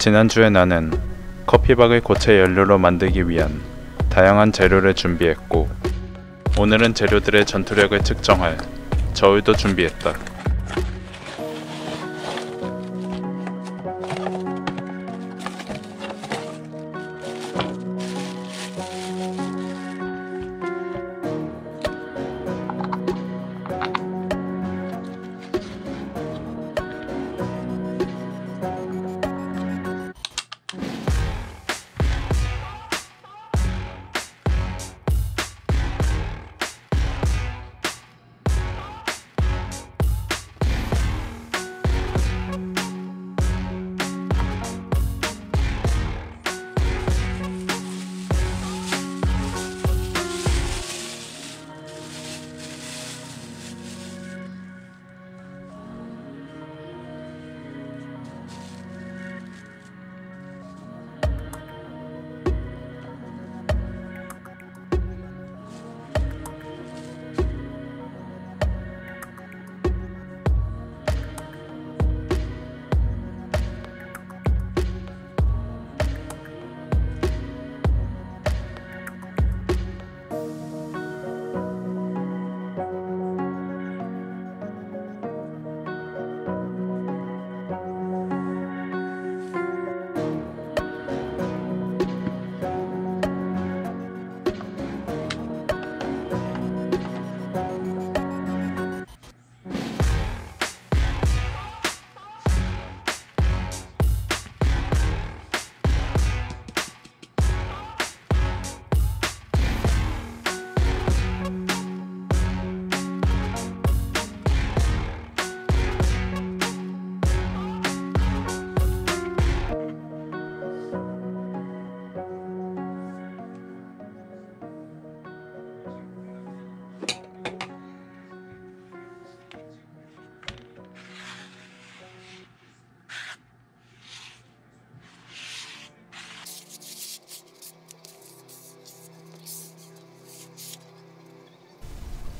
지난주에 나는 커피박을 고체 연료로 만들기 위한 다양한 재료를 준비했고 오늘은 재료들의 전투력을 측정할 저울도 준비했다.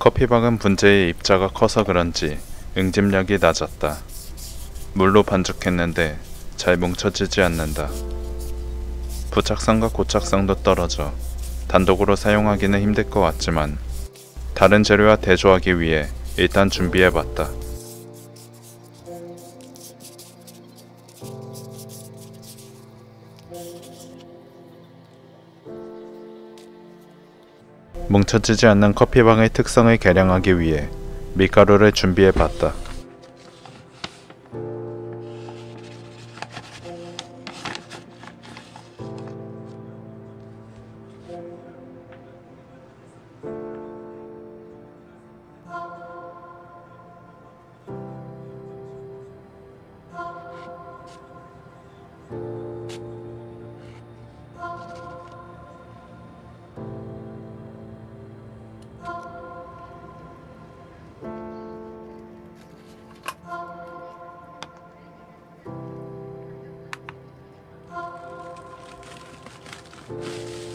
커피박은 분재의 입자가 커서 그런지 응집력이 낮았다. 물로 반죽했는데 잘 뭉쳐지지 않는다. 부착성과 고착성도 떨어져 단독으로 사용하기는 힘들 것 같지만 다른 재료와 대조하기 위해 일단 준비해봤다. 뭉쳐지지 않는 커피방의 특성을 개량하기 위해 밀가루를 준비해 봤다. you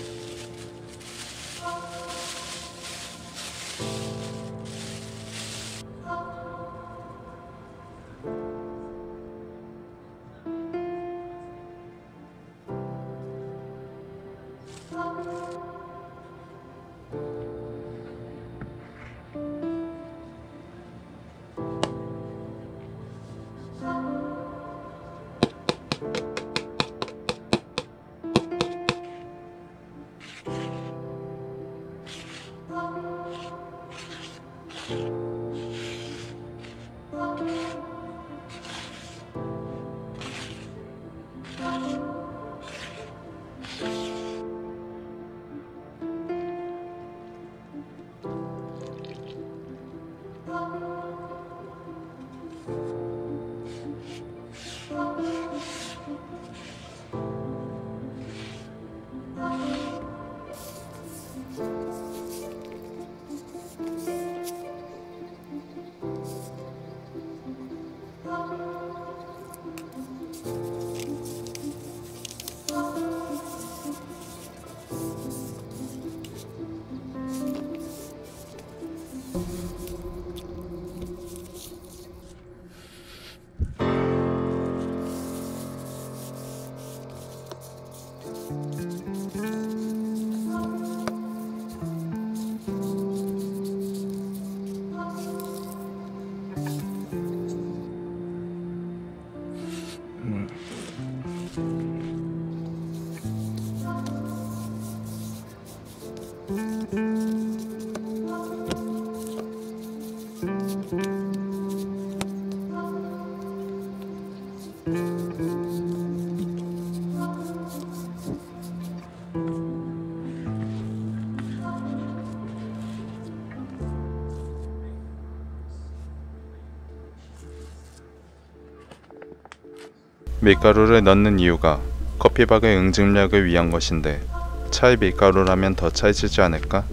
밀가루를 넣는 이유가 커피박의 응집력을 위한 것인데 차의 밀가루라면 더 차지지 않을까?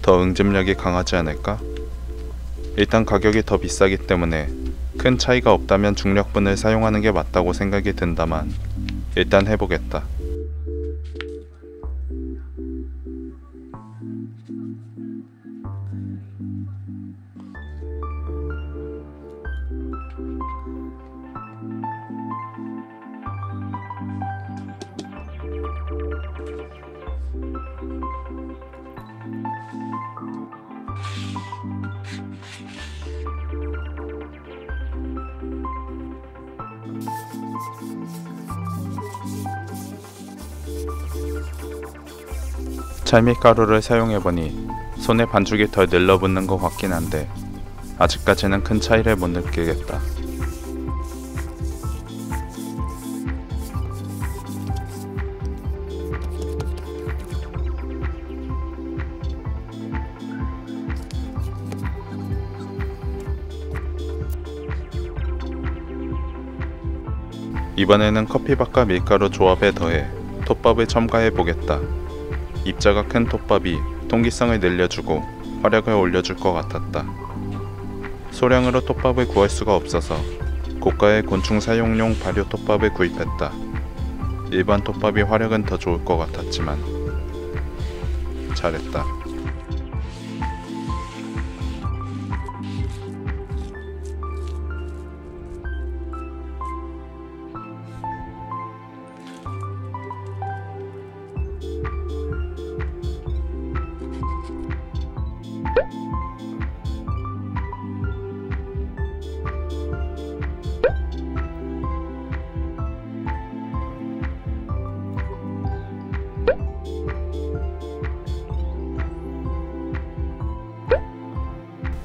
더 응집력이 강하지 않을까? 일단 가격이 더 비싸기 때문에 큰 차이가 없다면 중력분을 사용하는 게 맞다고 생각이 든다만 일단 해보겠다. 찰밀가루를 사용해보니 손에 반죽이 덜 늘러붙는 것 같긴 한데 아직까지는 큰 차이를 못 느끼겠다. 이번에는 커피밥과 밀가루 조합에 더해 톱밥을 첨가해 보겠다. 입자가 큰 톱밥이 통기성을 늘려주고 화력을 올려줄 것 같았다. 소량으로 톱밥을 구할 수가 없어서 고가의 곤충 사용용 발효 톱밥을 구입했다. 일반 톱밥이 화력은 더 좋을 것 같았지만 잘했다.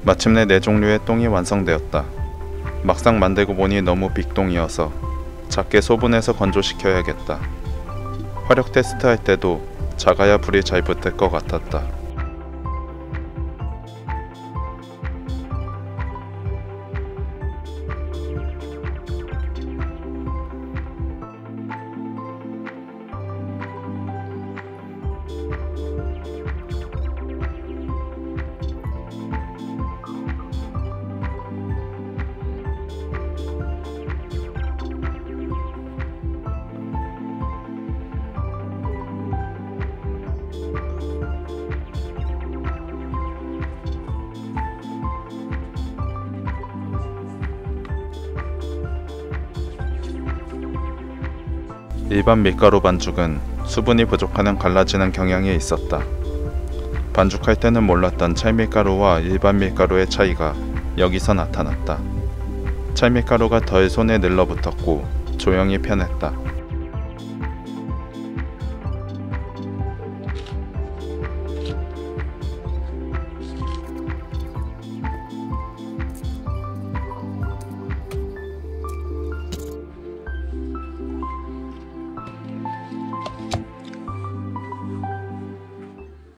마침내 네 종류의 똥이 완성되었다. 막상 만들고 보니 너무 빅똥이어서 작게 소분해서 건조시켜야겠다. 화력 테스트 할 때도 작아야 불이 잘 붙을 것 같았다. 일반 밀가루 반죽은 수분이 부족하면 갈라지는 경향이 있었다. 반죽할 때는 몰랐던 찰밀가루와 일반 밀가루의 차이가 여기서 나타났다. 찰밀가루가 덜 손에 늘러붙었고 조형이 편했다.